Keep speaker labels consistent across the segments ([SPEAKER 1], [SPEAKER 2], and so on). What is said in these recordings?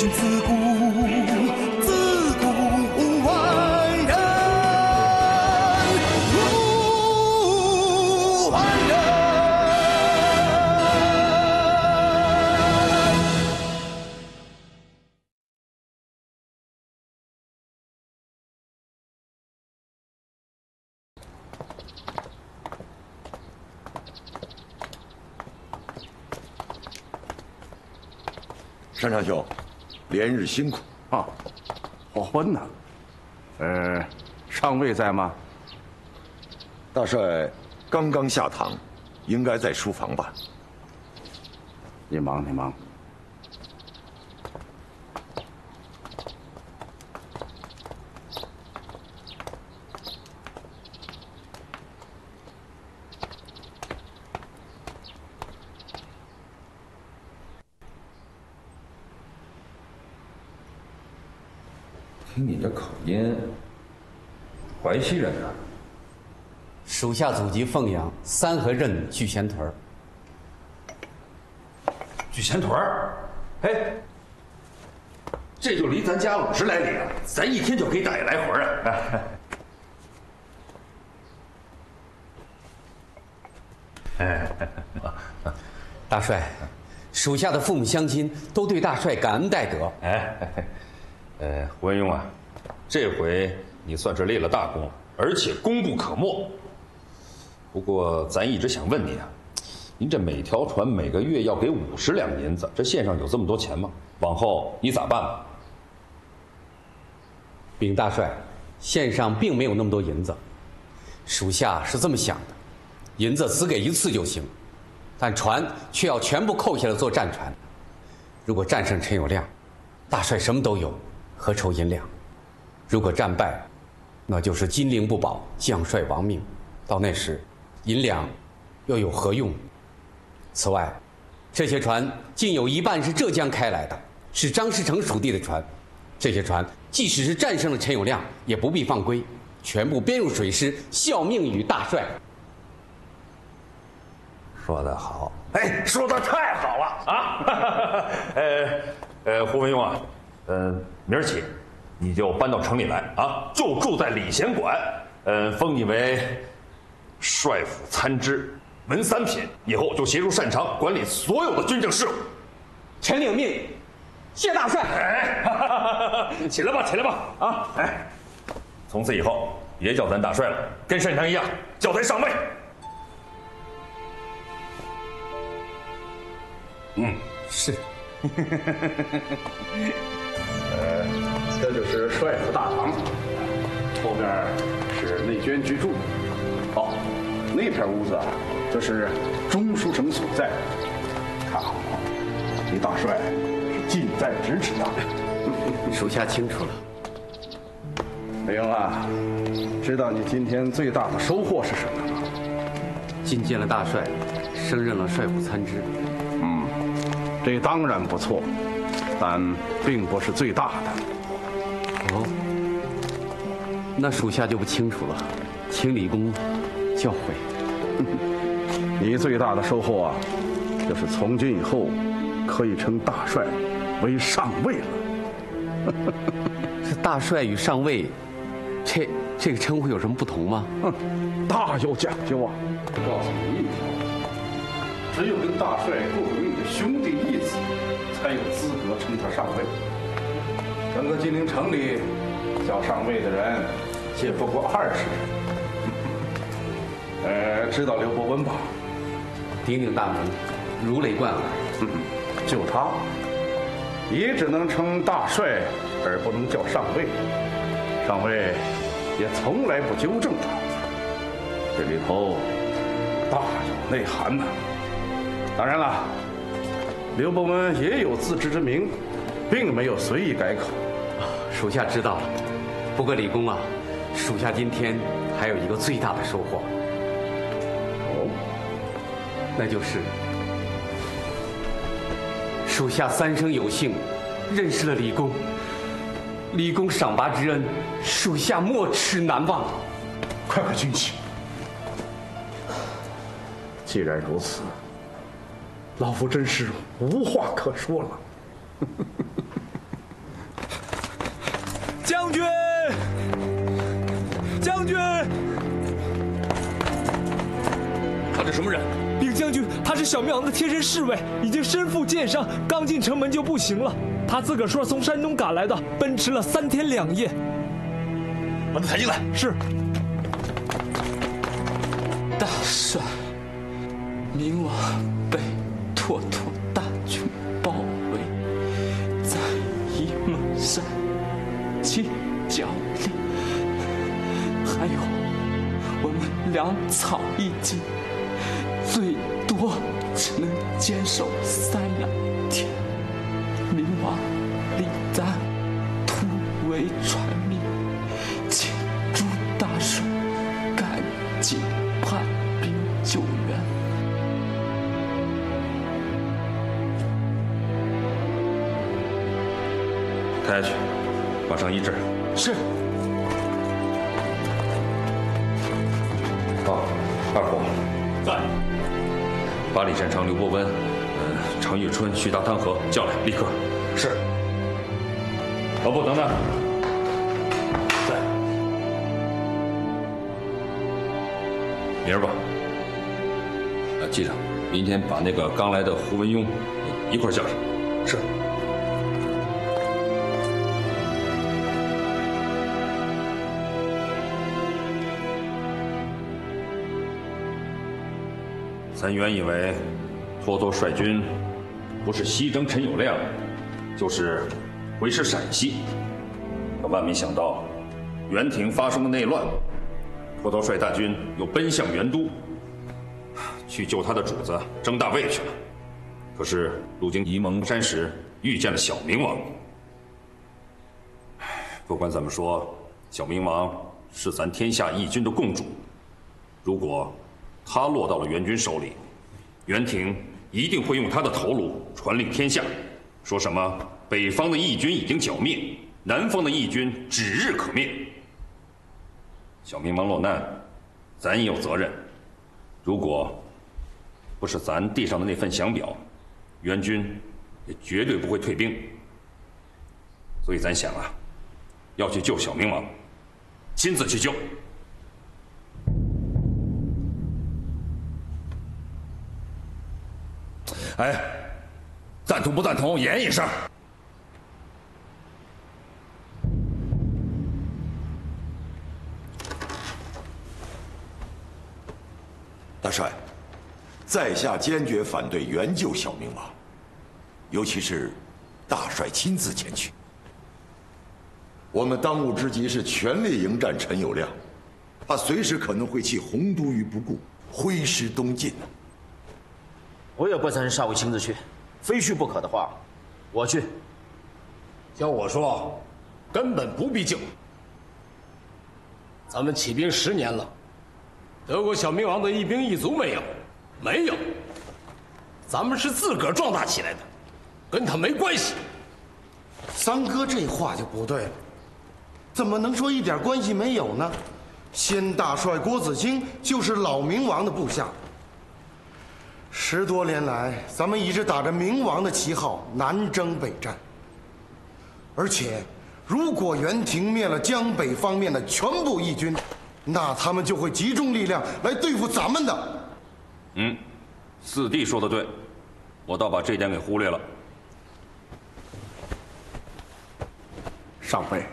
[SPEAKER 1] 君自古
[SPEAKER 2] 连日辛苦。
[SPEAKER 3] 啊，黄昏呢？呃，上尉在吗？
[SPEAKER 2] 大帅刚刚下堂，应该在书房吧？
[SPEAKER 3] 你忙你忙。
[SPEAKER 4] 听你这口音，淮西人啊？
[SPEAKER 5] 属下祖籍凤阳三河镇聚贤屯儿
[SPEAKER 4] 聚贤屯儿，哎，这就离咱家五十来里啊，咱一天就可以打一来回啊。
[SPEAKER 5] 哎 大帅，属下的父母乡亲都对大帅感恩戴德。
[SPEAKER 4] 哎，呃，胡文庸啊，这回你算是立了大功了，而且功不可没。不过咱一直想问你啊，您这每条船每个月要给五十两银子，这线上有这么多钱吗？往后你咋办吧？
[SPEAKER 5] 禀大帅，线上并没有那么多银子，属下是这么想的：银子只给一次就行，但船却要全部扣下来做战船。如果战胜陈友谅，大帅什么都有，何愁银两？如果战败，那就是金陵不保，将帅亡命。到那时，银两又有何用？此外，这些船竟有一半是浙江开来的，是张士诚属地的船。这些船即使是战胜了陈友谅，也不必放归，全部编入水师，效命于大帅。
[SPEAKER 4] 说得好，哎，说的太好了啊！呃呃，胡文庸啊，呃，明儿起你就搬到城里来啊，就住在礼贤馆，呃，封你为帅府参知，文三品，以后就协助擅长管理所有的军政事务。
[SPEAKER 5] 臣领命，谢大帅。
[SPEAKER 4] 哎，起来吧，起来吧，啊，哎，从此以后别叫咱大帅了，跟擅长一样，叫咱上尉。
[SPEAKER 5] 嗯，是。
[SPEAKER 3] 呃，这就是帅府大堂，后边是内监居住。哦，那片屋子啊，这是中书省所在。看好，李大帅是近在咫尺啊！
[SPEAKER 5] 属下清楚了。
[SPEAKER 3] 梅英啊，知道你今天最大的收获是什么吗？
[SPEAKER 5] 觐见了大帅，升任了帅府参知。
[SPEAKER 3] 嗯，这当然不错，但并不是最大的。
[SPEAKER 5] 哦，那属下就不清楚了，请李公教诲。
[SPEAKER 3] 你最大的收获啊，就是从今以后可以称大帅为上尉了。
[SPEAKER 5] 这大帅与上尉，这这个称呼有什么不同吗？
[SPEAKER 3] 哼，大有讲究啊！告诉你一条，只有跟大帅够命的兄弟义子，才有资格称他上尉。整个金陵城里，叫上尉的人也不过二十人。呃，知道刘伯温吧？
[SPEAKER 5] 鼎鼎大名，如雷贯耳。
[SPEAKER 3] 就他，也只能称大帅，而不能叫上尉。上尉也从来不纠正他，这里头大有内涵呐。当然了，刘伯温也有自知之明，并没有随意改口。
[SPEAKER 5] 属下知道了。不过李公啊，属下今天还有一个最大的收获，
[SPEAKER 3] 哦，
[SPEAKER 5] 那就是属下三生有幸认识了李公。李公赏拔之恩，属下没齿难忘。
[SPEAKER 3] 快快军起！既然如此，老夫真是无话可说了。
[SPEAKER 1] 将军，将军，
[SPEAKER 4] 他是什么人？
[SPEAKER 1] 禀将军，他是小明王的贴身侍卫，已经身负箭伤，刚进城门就不行了。他自个儿说从山东赶来的，奔驰了三天两夜。
[SPEAKER 4] 把他抬进来。
[SPEAKER 1] 是，
[SPEAKER 6] 大帅，明王被拓拓大军包围，在沂蒙山进剿令，还有我们粮草一斤，最多只能坚守三两天。明王李丹突围传命，请朱大帅赶紧派兵救援。
[SPEAKER 4] 抬下去，马上医治。
[SPEAKER 6] 是。
[SPEAKER 4] 把李善长、刘伯温、呃常遇春、徐达、汤和叫来，立刻。
[SPEAKER 6] 是。
[SPEAKER 4] 老布，等等。
[SPEAKER 6] 在。
[SPEAKER 4] 明儿吧。啊，记着，明天把那个刚来的胡文庸一块儿叫上。
[SPEAKER 6] 是。
[SPEAKER 4] 咱原以为托托率军不是西征陈友谅，就是回师陕西，可万没想到元廷发生了内乱，托托率大军又奔向元都，去救他的主子争大卫去了。可是路经沂蒙山时，遇见了小明王。不管怎么说，小明王是咱天下义军的共主，如果他落到了元军手里，元廷一定会用他的头颅传令天下，说什么北方的义军已经剿灭，南方的义军指日可灭。小明王落难，咱也有责任。如果不是咱递上的那份降表，元军也绝对不会退兵。所以咱想啊，要去救小明王，亲自去救。哎，赞同不赞同？言一声。
[SPEAKER 2] 大帅，在下坚决反对援救小明王，尤其是大帅亲自前去。我们当务之急是全力迎战陈友谅，他随时可能会弃洪都于不顾，挥师东进。
[SPEAKER 7] 我也不赞成少尉亲自去，非去不可的话，我去。
[SPEAKER 8] 要我说，根本不必救。咱们起兵十年了，得过小明王的一兵一卒没有？没有。咱们是自个儿壮大起来的，跟他没关系。
[SPEAKER 9] 三哥这话就不对了，怎么能说一点关系没有呢？先大帅郭子兴就是老明王的部下。十多年来，咱们一直打着明王的旗号南征北战。而且，如果元廷灭了江北方面的全部义军，那他们就会集中力量来对付咱们的。
[SPEAKER 4] 嗯，四弟说的对，我倒把这点给忽略了。
[SPEAKER 3] 上辈，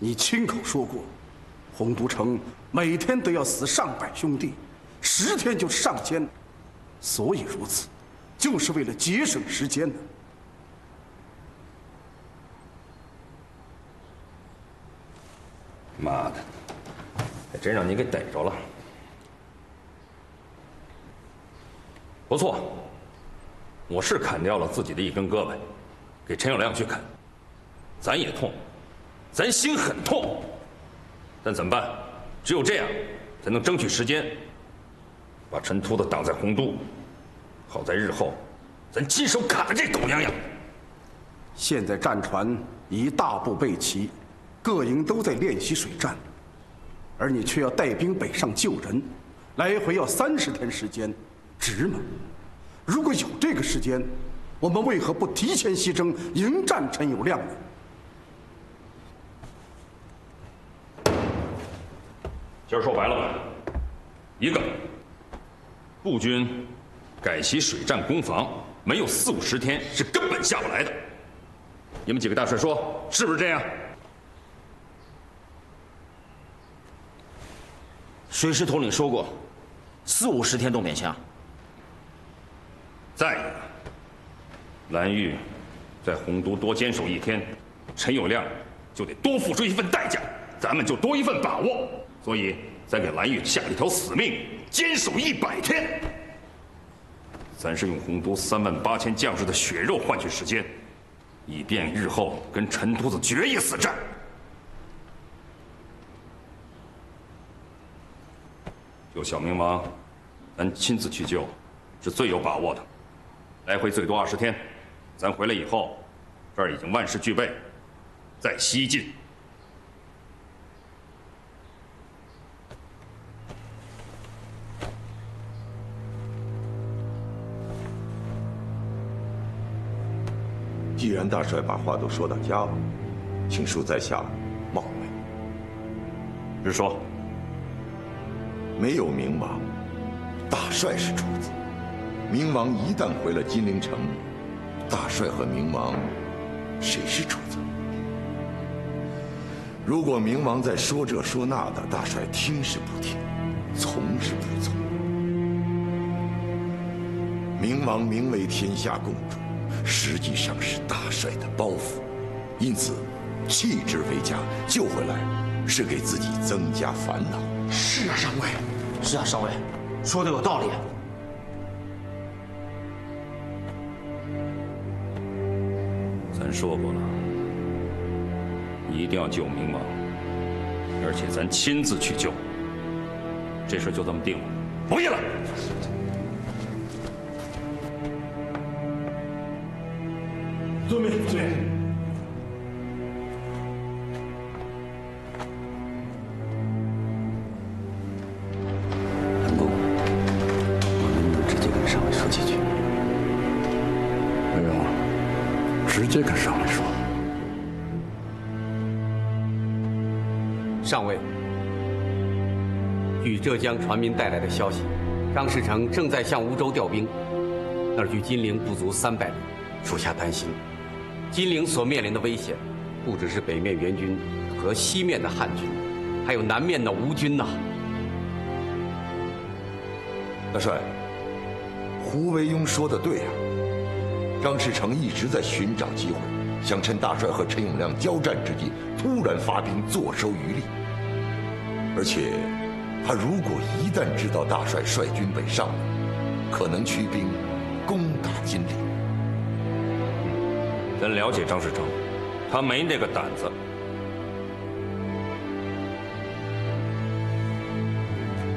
[SPEAKER 3] 你亲口说过，洪都城每天都要死上百兄弟，十天就上千，所以如此，就是为了节省时间呢。
[SPEAKER 4] 妈的，还真让你给逮着了！不错，我是砍掉了自己的一根胳膊，给陈友谅去砍，咱也痛，咱心很痛，但怎么办？只有这样，才能争取时间，把陈秃子挡在洪都。好在日后，咱亲手砍了这狗娘养。
[SPEAKER 3] 现在战船已大部备齐，各营都在练习水战，而你却要带兵北上救人，来回要三十天时间，值吗？如果有这个时间，我们为何不提前西征，迎战陈友谅呢？
[SPEAKER 4] 今儿说白了吧，一个步军改习水战攻防，没有四五十天是根本下不来的。你们几个大帅说是不是这样？
[SPEAKER 7] 水师统领说过，四五十天都免下。
[SPEAKER 4] 再一个，蓝玉在洪都多坚守一天，陈友谅就得多付出一份代价，咱们就多一份把握。所以，再给蓝玉下一条死命，坚守一百天。咱是用洪都三万八千将士的血肉换取时间，以便日后跟陈秃子决一死战。救小明王，咱亲自去救，是最有把握的。来回最多二十天，咱回来以后，这儿已经万事俱备，再西进。
[SPEAKER 2] 既然大帅把话都说到家了，请恕在下冒昧。
[SPEAKER 4] 直说。
[SPEAKER 2] 没有明王，大帅是主子。明王一旦回了金陵城，大帅和明王，谁是主子？如果明王在说这说那的，大帅听是不听，从是不从。明王名为天下共主，实际上是大帅的包袱，因此弃之为佳，救回来是给自己增加烦恼。
[SPEAKER 9] 是啊，上尉。
[SPEAKER 7] 是啊，上尉，说的有道理。
[SPEAKER 4] 咱说过了，一定要救明王，而且咱亲自去救。这事就这么定了，不议了。
[SPEAKER 3] 遵命，遵命。
[SPEAKER 5] 韩公，我能直接跟上尉说几句？
[SPEAKER 3] 没有，直接跟上尉说。
[SPEAKER 5] 上尉，据浙江船民带来的消息，张士诚正在向梧州调兵，那儿距金陵不足三百里，属下担心，金陵所面临的危险，不只是北面援军和西面的汉军，还有南面的吴军呐。
[SPEAKER 2] 大帅，胡惟庸说的对啊，张士诚一直在寻找机会，想趁大帅和陈永谅交战之际，突然发兵坐收渔利。而且，他如果一旦知道大帅率军北上，可能驱兵攻打金陵。
[SPEAKER 4] 很了解张士诚，他没那个胆子。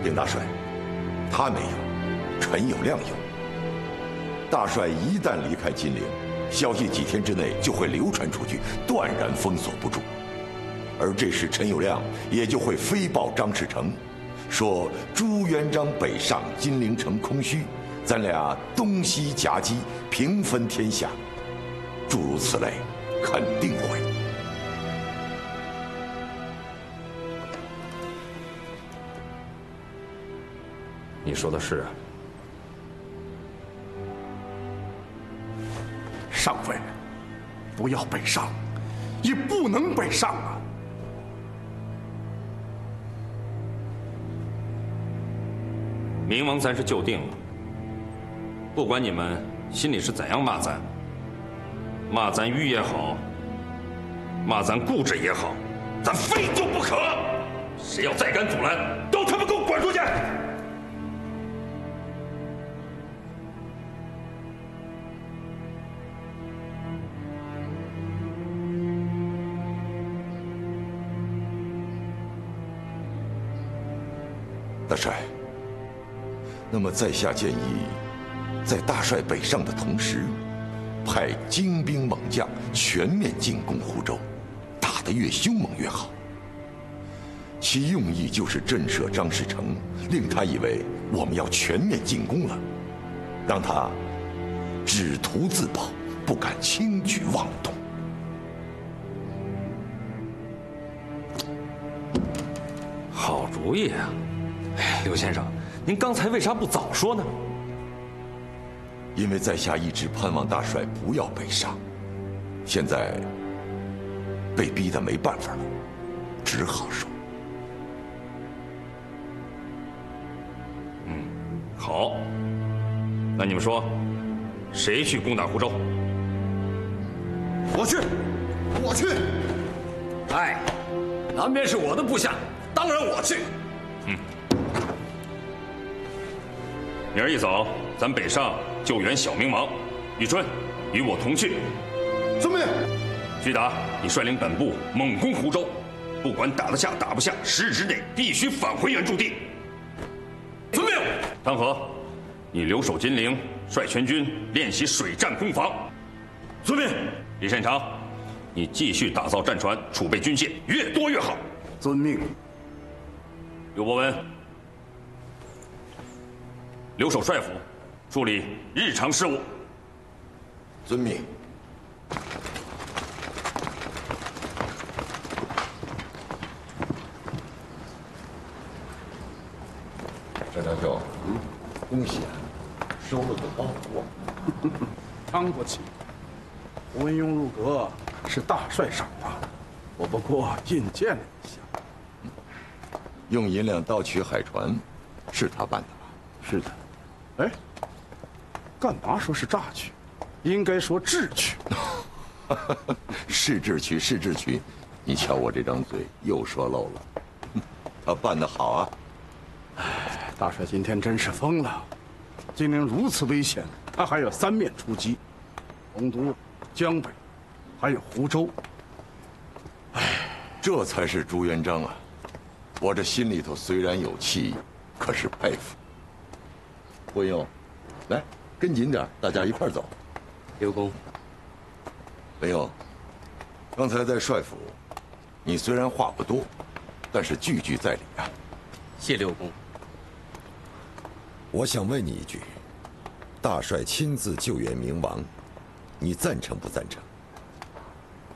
[SPEAKER 2] 丁大帅，他没有，陈友谅有。大帅一旦离开金陵，消息几天之内就会流传出去，断然封锁不住。而这时陈友谅也就会飞报张士诚，说朱元璋北上，金陵城空虚，咱俩东西夹击，平分天下。诸如此类，肯定会。
[SPEAKER 4] 你说的是啊。
[SPEAKER 3] 上位，不要北上，也不能北上啊。
[SPEAKER 4] 冥王咱是就定了，不管你们心里是怎样骂咱。骂咱愚也好，骂咱固执也好，咱非做不可。谁要再敢阻拦，都他妈给我滚出去！
[SPEAKER 2] 大帅，那么在下建议，在大帅北上的同时，派精兵猛将全面进攻湖州，打得越凶猛越好。其用意就是震慑张士诚，令他以为我们要全面进攻了，让他只图自保，不敢轻举妄动。
[SPEAKER 4] 好主意啊！哎，刘先生，您刚才为啥不早说呢？
[SPEAKER 2] 因为在下一直盼望大帅不要北上，现在被逼得没办法了，只好说。
[SPEAKER 4] 嗯好，那你们说，谁去攻打湖州？
[SPEAKER 8] 我去，我去。哎，南边是我的部下，当然我去。
[SPEAKER 4] 嗯，明儿一早，咱北上救援小明王。宇春，与我同去。
[SPEAKER 9] 遵命。
[SPEAKER 4] 徐达，你率领本部猛攻湖州，不管打得下打不下，十日之内必须返回原驻地。
[SPEAKER 8] 遵命。
[SPEAKER 4] 汤和，你留守金陵，率全军练习水战攻防。
[SPEAKER 8] 遵命。
[SPEAKER 4] 李善长，你继续打造战船，储备军械，越多越好。
[SPEAKER 3] 遵命。
[SPEAKER 4] 刘伯温，留守帅府，处理日常事务。
[SPEAKER 2] 遵命。张长兄，嗯，恭喜啊，收了个包裹。
[SPEAKER 3] 当不起。胡文庸入阁是大帅赏的，我不过引荐了一下。
[SPEAKER 2] 用银两盗取海船，是他办的吧？
[SPEAKER 3] 是的。哎，干嘛说是诈取？应该说智取。
[SPEAKER 2] 是智取，是智取。你瞧我这张嘴又说漏了。他办得好啊！
[SPEAKER 3] 哎，大帅今天真是疯了。金陵如此危险，他还有三面出击，洪都、江北，还有湖州。
[SPEAKER 2] 哎，这才是朱元璋啊！我这心里头虽然有气，可是佩服。不用，来跟紧点，大家一块走。
[SPEAKER 5] 刘公，
[SPEAKER 2] 文勇，刚才在帅府，你虽然话不多，但是句句在理啊。
[SPEAKER 5] 谢刘公。
[SPEAKER 10] 我想问你一句：大帅亲自救援明王，你赞成不赞成？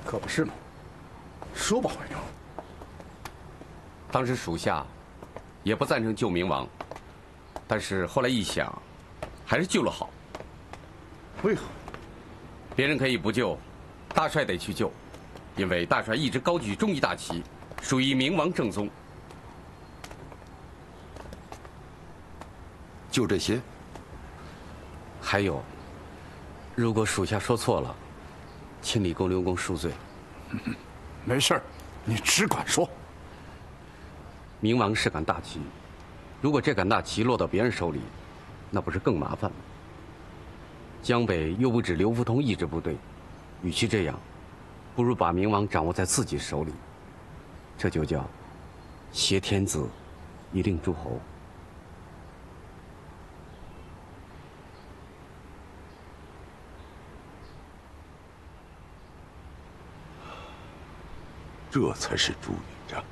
[SPEAKER 3] 可不是嘛。说吧，怀勇。
[SPEAKER 5] 当时属下也不赞成救明王，但是后来一想，还是救了好。
[SPEAKER 3] 为何？
[SPEAKER 5] 别人可以不救，大帅得去救，因为大帅一直高举忠义大旗，属于明王正宗。
[SPEAKER 2] 就这些？
[SPEAKER 5] 还有，如果属下说错了，请李公、刘公恕罪。
[SPEAKER 3] 没事儿，你只管说。
[SPEAKER 5] 明王是杆大旗，如果这杆大旗落到别人手里，那不是更麻烦吗？江北又不止刘福通一支部队，与其这样，不如把明王掌握在自己手里。这就叫挟天子以令诸侯。
[SPEAKER 2] 这才是朱元璋。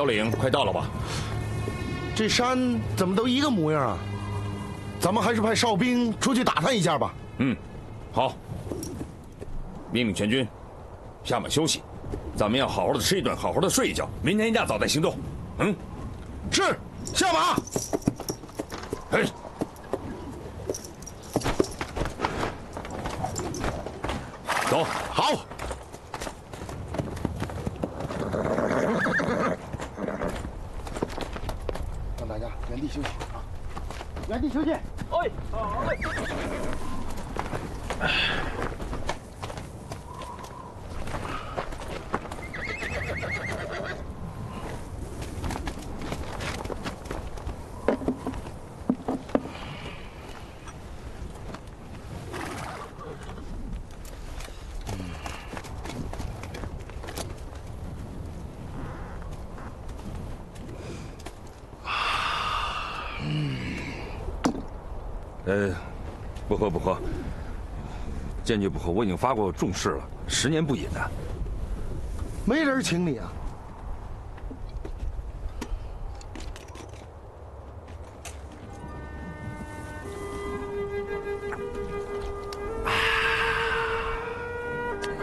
[SPEAKER 4] 犄角岭快到了吧？
[SPEAKER 9] 这山怎么都一个模样啊？咱们还是派哨兵出去打探一下吧。
[SPEAKER 4] 嗯，好。命令全军下马休息，咱们要好好的吃一顿，好好的睡一觉，明天一大早再行动。嗯，
[SPEAKER 9] 是，下马。
[SPEAKER 4] 哎，走，
[SPEAKER 9] 好。让大家原地休息啊！原地休息。哎，好嘞。
[SPEAKER 4] 呃，不喝，坚决不喝。我已经发过重誓了，十年不饮的。
[SPEAKER 9] 没人请你啊？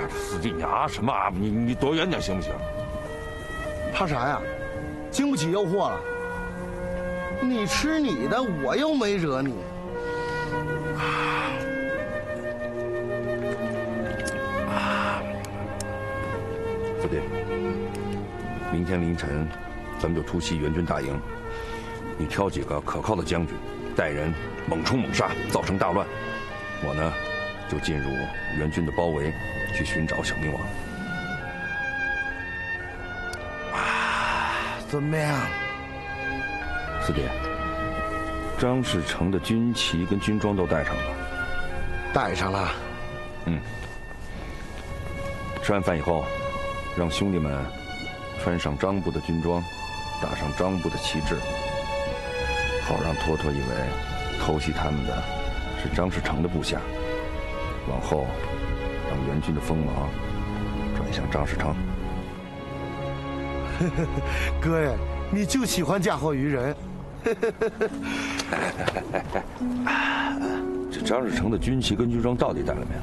[SPEAKER 4] 死弟，你啊什么啊？你你躲远点行不行？
[SPEAKER 9] 怕啥呀？经不起诱惑了。你吃你的，我又没惹你。
[SPEAKER 4] 天凌晨，咱们就突袭援军大营。你挑几个可靠的将军，带人猛冲猛杀，造成大乱。我呢，就进入援军的包围，去寻找小明王。
[SPEAKER 9] 怎么样？
[SPEAKER 4] 四弟，张士诚的军旗跟军装都带上了。
[SPEAKER 9] 带上了。
[SPEAKER 4] 嗯。吃完饭以后，让兄弟们穿上张部的军装，打上张部的旗帜，好让托托以为偷袭他们的是张士诚的部下。往后，让援军的锋芒转向张士诚。
[SPEAKER 9] 哥呀，你就喜欢嫁祸于人。
[SPEAKER 4] 这张士诚的军旗跟军装到底带了没有？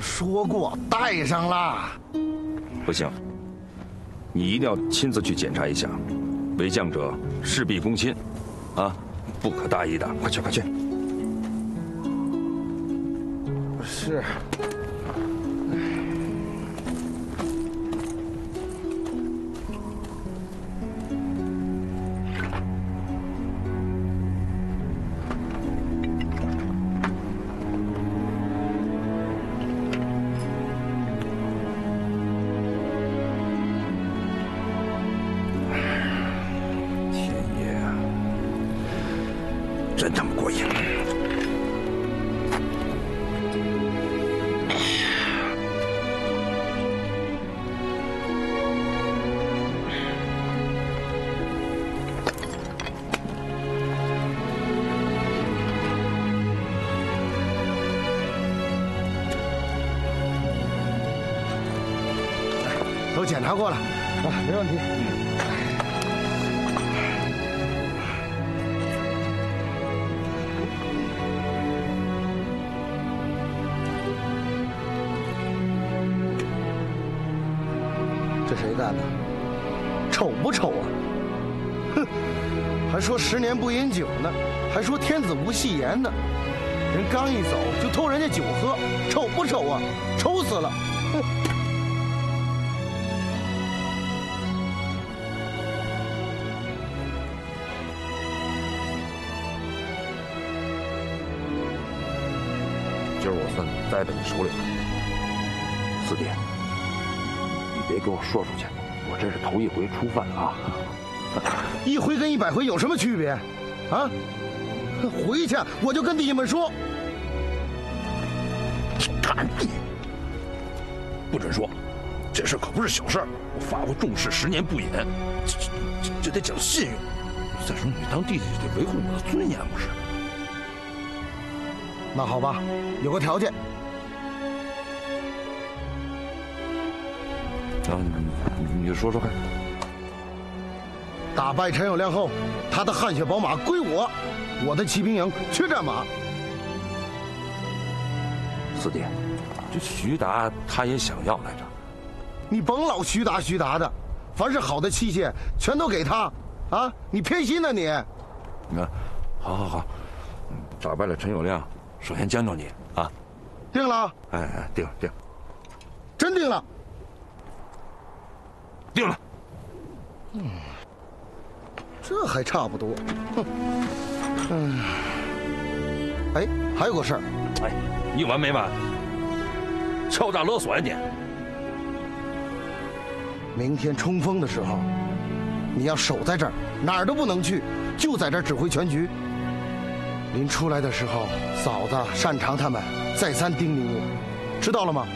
[SPEAKER 9] 说过带上了。
[SPEAKER 4] 不行，你一定要亲自去检查一下。为将者事必躬亲，啊，不可大意的。快去，快去。
[SPEAKER 9] 是。查过了，啊，没问题。这谁干的？丑不丑啊？哼，还说十年不饮酒呢，还说天子无戏言呢。人刚一走就偷人家酒喝，丑不丑啊？丑死了！
[SPEAKER 4] 在你手里了，四弟，你别给我说出去，我这是头一回初犯啊！
[SPEAKER 9] 一回跟一百回有什么区别？啊？回去我就跟弟兄们说。
[SPEAKER 4] 干你！不准说，这事可不是小事儿。我发过重誓，十年不饮，这这这这得讲信用。再说你当弟弟就得维护我的尊严，不是？
[SPEAKER 9] 那好吧，有个条件。
[SPEAKER 4] 啊，你你你说说看。
[SPEAKER 9] 打败陈友谅后，他的汗血宝马归我，我的骑兵营缺战马。
[SPEAKER 4] 四弟，这徐达他也想要来着。
[SPEAKER 9] 你甭老徐达徐达的，凡是好的器械全都给他，啊，你偏心呢你？
[SPEAKER 4] 你看，好好好，打败了陈友谅，首先见到你啊。
[SPEAKER 9] 定了？
[SPEAKER 4] 哎哎，定定，
[SPEAKER 9] 真定了。
[SPEAKER 4] 定了。
[SPEAKER 9] 嗯，这还差不多。哼，嗯。哎，还有个事儿。
[SPEAKER 4] 哎，有完没完？敲诈勒索呀你！
[SPEAKER 9] 明天冲锋的时候，你要守在这儿，哪儿都不能去，就在这儿指挥全局。临出来的时候，嫂子、擅长他们再三叮咛我，知道了吗？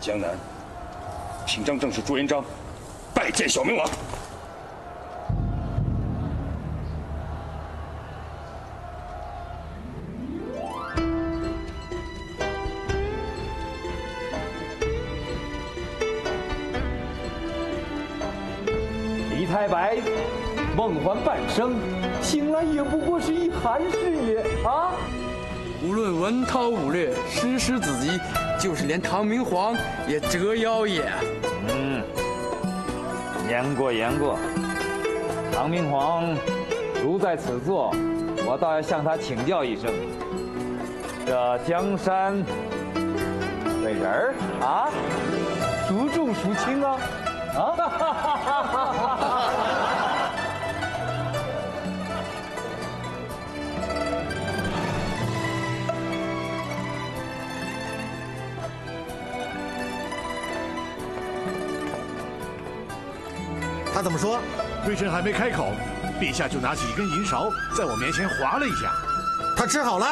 [SPEAKER 4] 江南，平章正是朱元璋，拜见小明王。
[SPEAKER 11] 李太白，梦还半生，醒来也不过是一寒士也啊！
[SPEAKER 6] 无论文韬武略，诗诗子集。就是连唐明皇也折腰也。
[SPEAKER 11] 嗯，言过言过。唐明皇如在此座，我倒要向他请教一声：这江山美人儿啊，孰重孰轻？啊！
[SPEAKER 12] 他怎么说？微臣还没开口，陛下就拿起一根银勺，在我面前划了一下。
[SPEAKER 9] 他吃好了？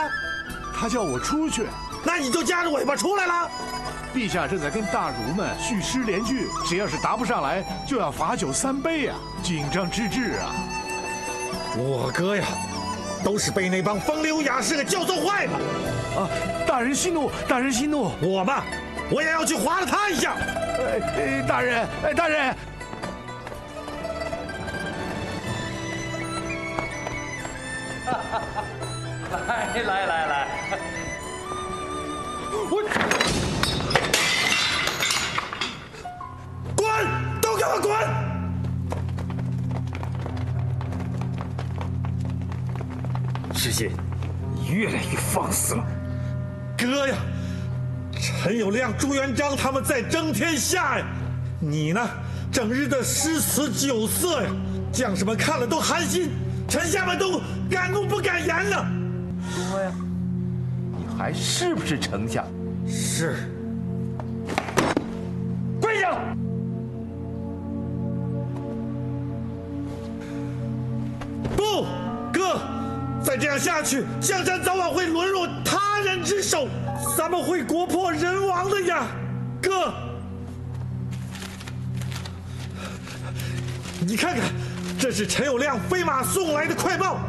[SPEAKER 12] 他叫我出去。
[SPEAKER 9] 那你就夹着尾巴出来了。
[SPEAKER 12] 陛下正在跟大儒们叙诗联句，谁要是答不上来，就要罚酒三杯啊！紧张之至啊！
[SPEAKER 9] 我哥呀，都是被那帮风流雅士给教唆坏了。
[SPEAKER 12] 啊！大人息怒，大人息怒。
[SPEAKER 9] 我嘛，我也要去划了他一下。
[SPEAKER 12] 哎，大人，哎，大人。
[SPEAKER 11] 来来来来，我
[SPEAKER 9] 滚，都给我滚！
[SPEAKER 11] 师姐，你越来越放肆了。
[SPEAKER 9] 哥呀，陈友谅、朱元璋他们在争天下呀，你呢，整日的诗词酒色呀，将士们看了都寒心。臣下们都敢怒不敢言了。
[SPEAKER 11] 说呀。你还是不是丞相？
[SPEAKER 9] 是。
[SPEAKER 11] 跪下！
[SPEAKER 13] 不，哥，再这样下去，江山早晚会沦落他人之手，咱们会国破人亡的呀，哥。你看看，这是陈友谅飞马送来的快报。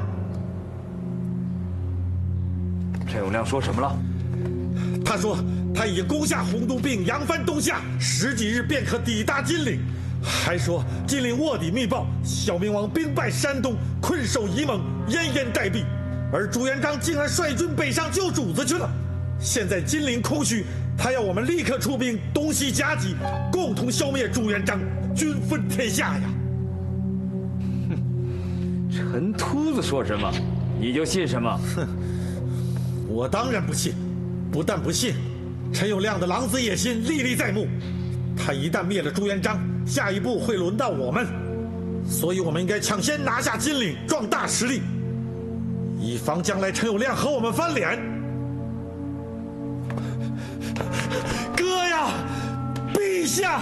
[SPEAKER 11] 陈友谅说什么了？
[SPEAKER 13] 他说他已攻下洪都，并扬帆东下，十几日便可抵达金陵。还说金陵卧底密报，小明王兵败山东，困守沂蒙，奄奄待毙。而朱元璋竟然率军北上救主子去了。现在金陵空虚，他要我们立刻出兵东西夹击，共同消灭朱元璋，均分天下呀！
[SPEAKER 11] 哼，陈秃子说什么，你就信什么？哼，
[SPEAKER 13] 我当然不信。不但不信，陈友谅的狼子野心历历在目。他一旦灭了朱元璋，下一步会轮到我们，所以我们应该抢先拿下金陵，壮大实力，以防将来陈友谅和我们翻脸。哥呀，陛下！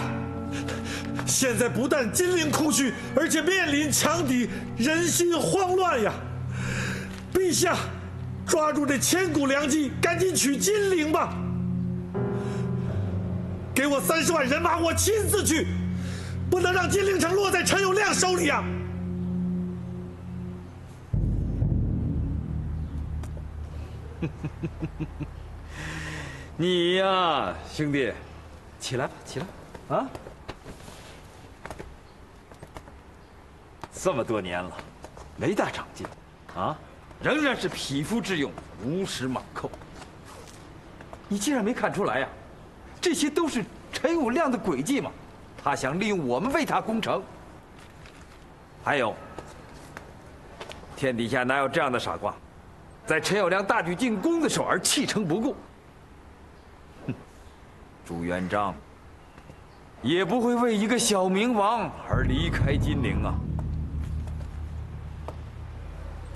[SPEAKER 13] 现在不但金陵空虚，而且面临强敌，人心慌乱呀！陛下。抓住这千古良机，赶紧取金陵吧！给我三十万人马，我亲自去，不能让金陵城落在陈友谅手里啊！
[SPEAKER 11] 你呀，兄弟，起来吧，起来，啊！这么多年了，没大长进，啊！仍然是匹夫之勇，无食马寇。你竟然没看出来呀？这些都是陈友谅的诡计嘛！他想利用我们为他攻城。还有，天底下哪有这样的傻瓜，在陈友谅大举进攻的时候而弃城不顾？哼，朱元璋也不会为一个小明王而离开金陵啊！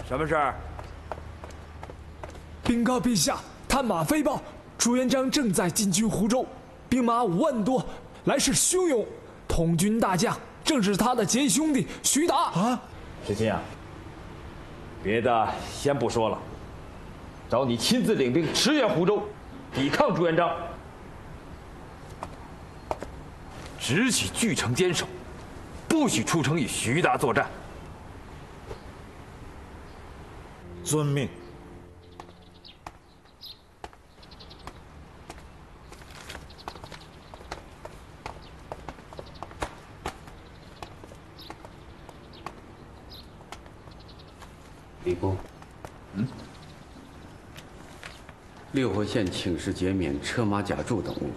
[SPEAKER 11] 什么事儿？
[SPEAKER 14] 禀告陛下，探马飞报，朱元璋正在进军湖州，兵马五万多，来势汹涌。统军大将正是他的结义兄弟徐达。啊，
[SPEAKER 11] 石钦啊，别的先不说了，找你亲自领兵驰援湖州，抵抗朱元璋，只许巨城坚守，不许出城与徐达作战。
[SPEAKER 13] 遵命。
[SPEAKER 5] 李公，嗯，六合县请示减免车马甲胄等物，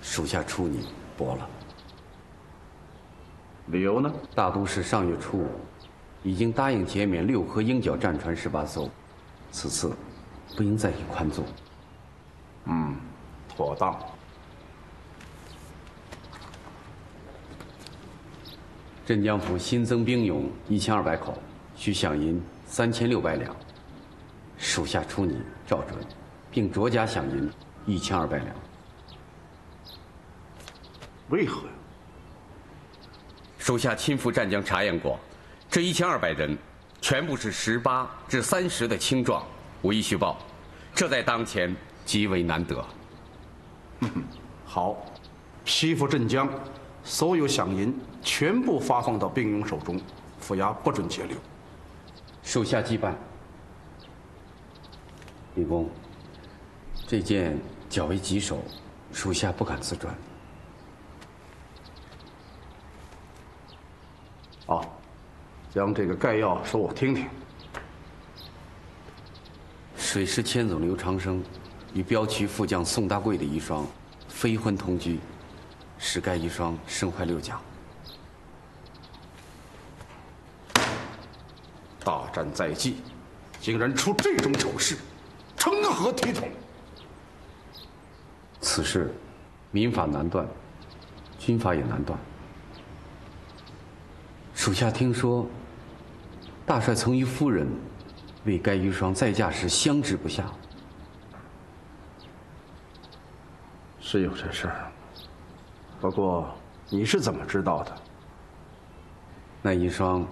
[SPEAKER 5] 属下初拟驳了。
[SPEAKER 3] 理由呢？
[SPEAKER 5] 大都市上月初五已经答应减免六合鹰角战船十八艘，此次不应再以宽纵。
[SPEAKER 3] 嗯，妥当。
[SPEAKER 5] 镇江府新增兵勇一千二百口，需饷银。三千六百两，属下出拟照准，并酌加饷银一千二百两。
[SPEAKER 3] 为何呀？
[SPEAKER 5] 属下亲赴湛江查验过，这一千二百人，全部是十八至三十的青壮，无一虚报，这在当前极为难得。
[SPEAKER 3] 好，批复镇江，所有饷银全部发放到兵勇手中，府衙不准截留。
[SPEAKER 5] 属下即办。李公，这件较为棘手，属下不敢自专。
[SPEAKER 3] 好，将这个概要说我听听。
[SPEAKER 5] 水师千总刘长生与镖旗副将宋大贵的遗孀非婚同居，使该遗孀身怀六甲。
[SPEAKER 3] 大战在即，竟然出这种丑事，成何体统？
[SPEAKER 5] 此事，民法难断，军法也难断。属下听说，大帅曾与夫人为该遗孀再嫁时相持不下，
[SPEAKER 3] 是有这事儿，不过你是怎么知道的？
[SPEAKER 5] 那一双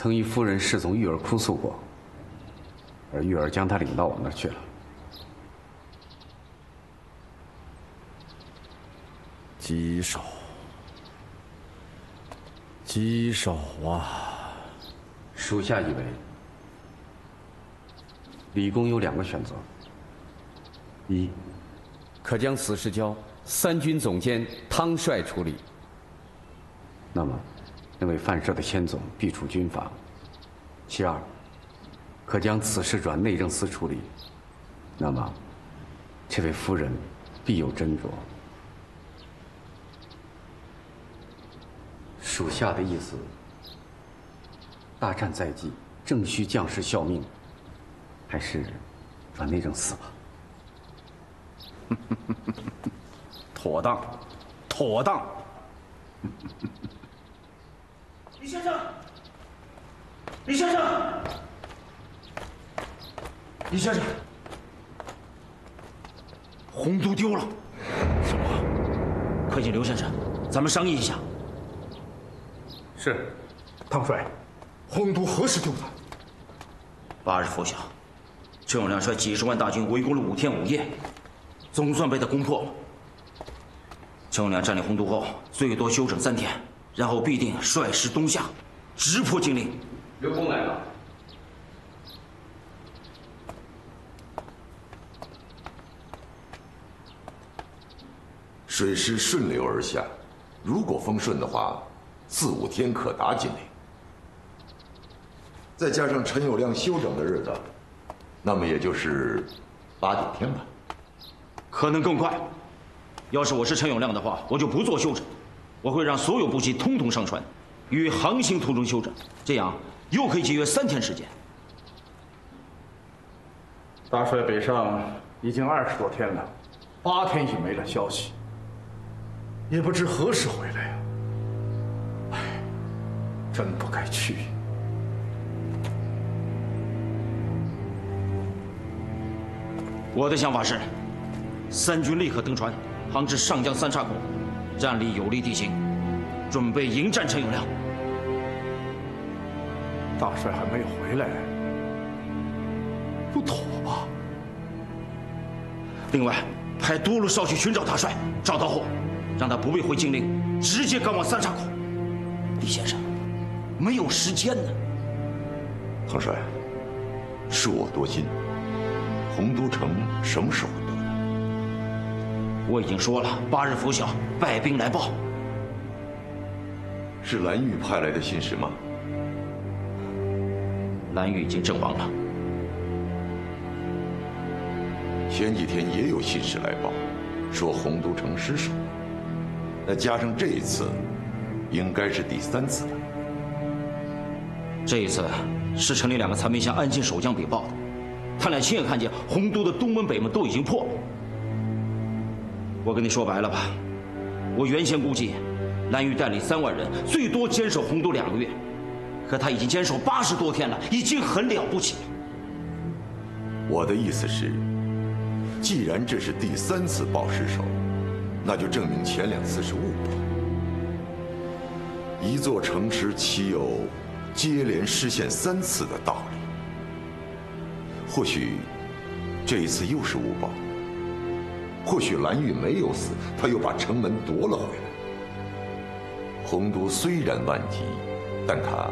[SPEAKER 5] 曾一夫人侍从玉儿哭诉过，而玉儿将她领到我那儿去了。
[SPEAKER 13] 棘手，棘手啊！
[SPEAKER 5] 属下以为，李公有两个选择：一，可将此事交三军总监汤帅处理，那么那位范社的先总必处军法；其二，可将此事转内政司处理，那么这位夫人必有斟酌。属下的意思。大战在即，正需将士效命，还是转内政司吧。
[SPEAKER 3] 妥当，妥当。
[SPEAKER 7] 李先生，李先生，李先生，洪都丢了。
[SPEAKER 3] 什么？
[SPEAKER 7] 快请刘先生，咱们商议一下。
[SPEAKER 3] 是，汤帅。洪都何时丢的？
[SPEAKER 7] 八日拂晓，郑永亮率几十万大军围攻了五天五夜，总算被他攻破了。郑永亮占领洪都后，最多休整三天，然后必定率师东下，直扑金陵。
[SPEAKER 5] 刘公来了。
[SPEAKER 2] 水师顺流而下，如果风顺的话，四五天可达金陵。再加上陈友谅休整的日子，那么也就是八九天吧。
[SPEAKER 7] 可能更快。要是我是陈友谅的话，我就不做休整，我会让所有部机通通上船，于航行途中休整，这样又可以节约三天时间。
[SPEAKER 3] 大帅北上已经二十多天了，八天也没了消息，也不知何时回来呀。唉，真不该去。
[SPEAKER 7] 我的想法是，三军立刻登船，航至上江三岔口，站立有利地形，准备迎战陈永亮。
[SPEAKER 3] 大帅还没有回来，不妥吧？
[SPEAKER 7] 另外，派多路少去寻找大帅，找到后，让他不必回金陵，直接赶往三岔口。李先生，没有时间呢。
[SPEAKER 2] 汤帅，恕我多心。洪都城什么时候？
[SPEAKER 7] 我已经说了，八日拂晓，败兵来报。
[SPEAKER 2] 是蓝玉派来的信使吗？
[SPEAKER 7] 蓝玉已经阵亡了。
[SPEAKER 2] 前几天也有信使来报，说洪都城失守。那加上这一次，应该是第三次了。
[SPEAKER 7] 这一次是城里两个残兵向安庆守将禀报的。他俩亲眼看见洪都的东门北门都已经破了。我跟你说白了吧，我原先估计，蓝玉带领三万人，最多坚守洪都两个月，可他已经坚守八十多天了，已经很了不起了。
[SPEAKER 2] 我的意思是，既然这是第三次报失守，那就证明前两次是误报。一座城池岂有接连失陷三次的道理？或许这一次又是误报。或许蓝玉没有死，他又把城门夺了回来。洪都虽然万疾，但他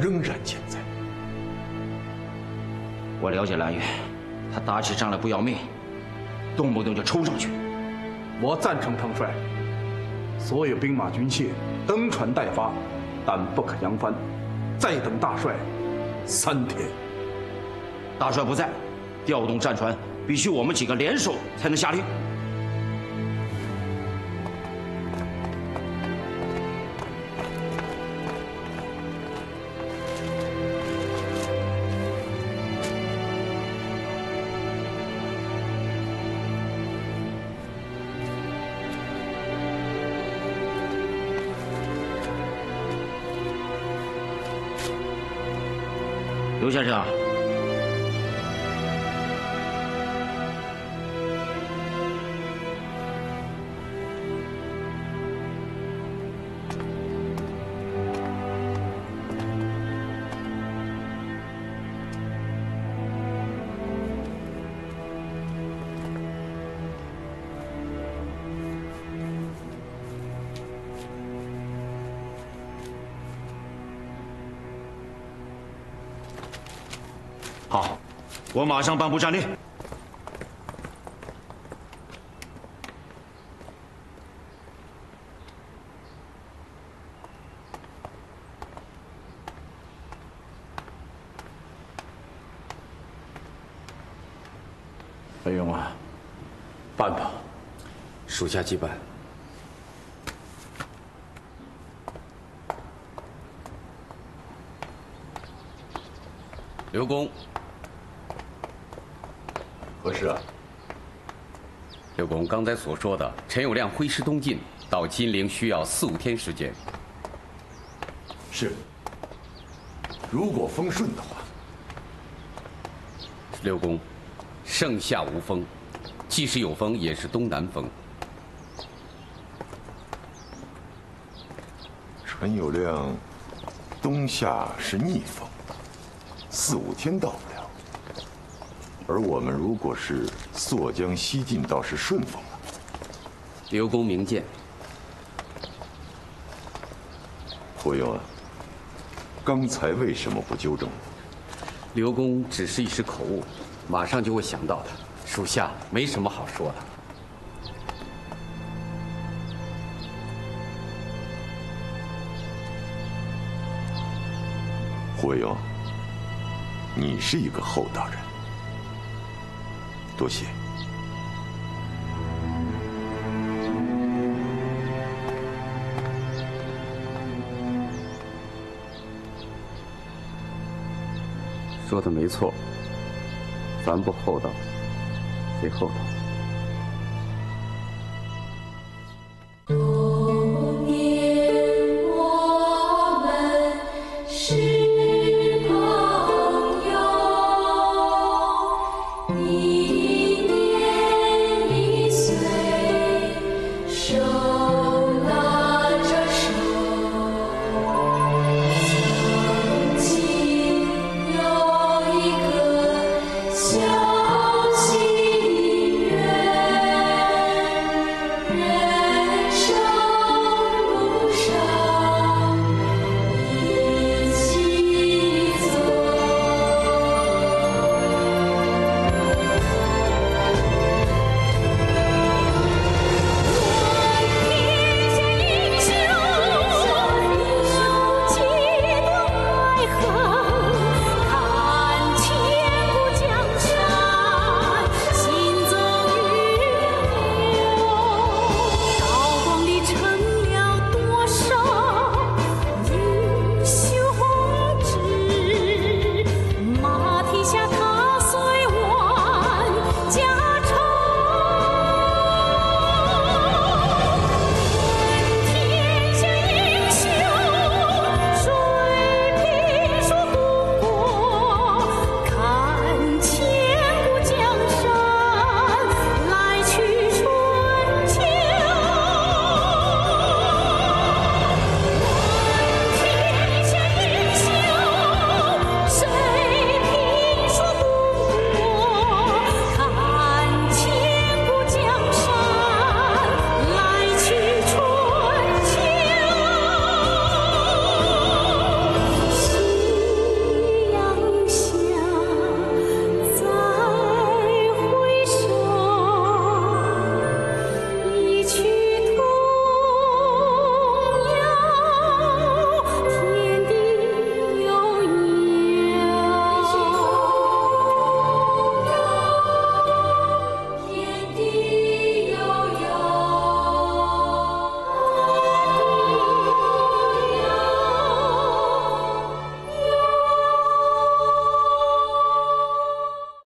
[SPEAKER 2] 仍然健在。
[SPEAKER 7] 我了解蓝玉，他打起仗来不要命，动不动就冲上去。
[SPEAKER 3] 我赞成彭帅，所有兵马军械登船待发，但不可扬帆。再等大帅三天。
[SPEAKER 7] 大帅不在，调动战船必须我们几个联手才能下令。刘先我马上颁布战令。
[SPEAKER 8] 费用啊，办吧。
[SPEAKER 5] 属下即办。刘公，
[SPEAKER 2] 何事啊？
[SPEAKER 5] 刘公刚才所说的，陈友谅挥师东进，到金陵需要四五天时间。
[SPEAKER 2] 是。如果风顺的话，
[SPEAKER 5] 刘公，盛夏无风，即使有风，也是东南风。
[SPEAKER 2] 陈友谅，冬夏是逆风，四五天到了。而我们如果是溯江西进，倒是顺风了。
[SPEAKER 5] 刘公明鉴。
[SPEAKER 2] 胡勇啊，刚才为什么不纠正我？
[SPEAKER 5] 刘公只是一时口误，马上就会想到的。属下没什么好说的。
[SPEAKER 2] 胡勇，你是一个厚道人，多谢。
[SPEAKER 5] 说的没错，咱不厚道，谁厚道？